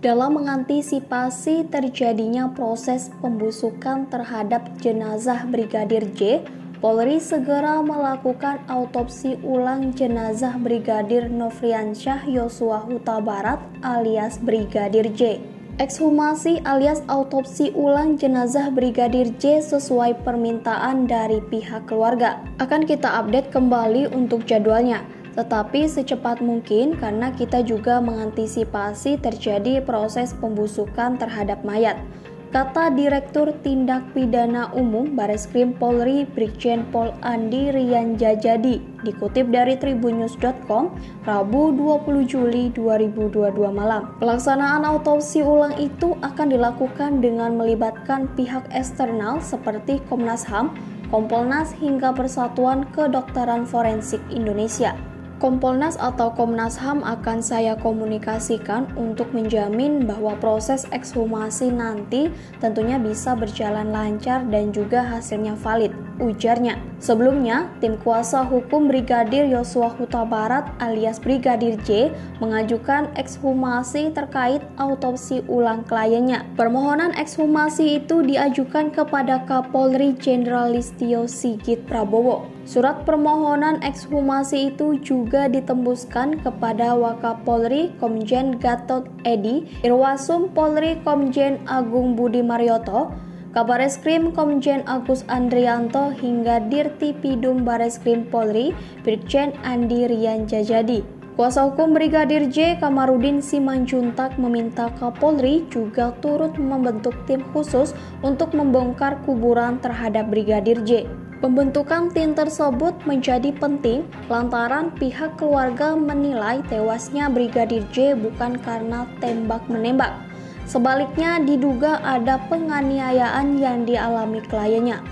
Dalam mengantisipasi terjadinya proses pembusukan terhadap jenazah Brigadir J, Polri segera melakukan autopsi ulang jenazah Brigadir Nofriansyah Yosua Huta Barat alias Brigadir J. Ekshumasi alias autopsi ulang jenazah Brigadir J sesuai permintaan dari pihak keluarga. Akan kita update kembali untuk jadwalnya tetapi secepat mungkin karena kita juga mengantisipasi terjadi proses pembusukan terhadap mayat. Kata Direktur Tindak Pidana Umum Bareskrim Polri Brigjen Pol Andi Rian Jajadi dikutip dari tribunnews.com Rabu 20 Juli 2022 malam. Pelaksanaan autopsi ulang itu akan dilakukan dengan melibatkan pihak eksternal seperti Komnas HAM, Kompolnas hingga Persatuan Kedokteran Forensik Indonesia. Kompolnas atau Komnas HAM akan saya komunikasikan untuk menjamin bahwa proses ekshumasi nanti tentunya bisa berjalan lancar dan juga hasilnya valid, ujarnya. Sebelumnya, tim kuasa hukum Brigadir Yosua Huta Barat alias Brigadir J mengajukan ekshumasi terkait autopsi ulang kliennya. Permohonan ekshumasi itu diajukan kepada Kapolri Jenderal Listio Sigit Prabowo. Surat permohonan ekshumasi itu juga ditembuskan kepada Wakapolri Komjen Gatot Edi, Irwasum Polri Komjen Agung Budi Marioto, Kabareskrim Komjen Agus Andrianto hingga Dirti Pidum Bareskrim Polri Brigjen Andi Rian Jajadi. Kuasa hukum Brigadir J. Kamarudin Simanjuntak meminta Kapolri juga turut membentuk tim khusus untuk membongkar kuburan terhadap Brigadir J. Pembentukan tim tersebut menjadi penting lantaran pihak keluarga menilai tewasnya Brigadir J bukan karena tembak-menembak. Sebaliknya diduga ada penganiayaan yang dialami kliennya.